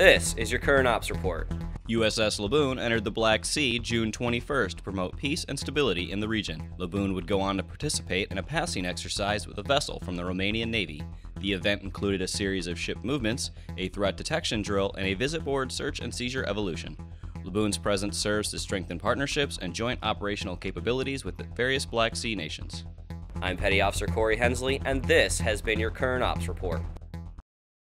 This is your current ops report. USS Laboon entered the Black Sea June 21st to promote peace and stability in the region. Laboon would go on to participate in a passing exercise with a vessel from the Romanian Navy. The event included a series of ship movements, a threat detection drill, and a visit board search and seizure evolution. Laboon's presence serves to strengthen partnerships and joint operational capabilities with the various Black Sea nations. I'm Petty Officer Corey Hensley, and this has been your current ops report.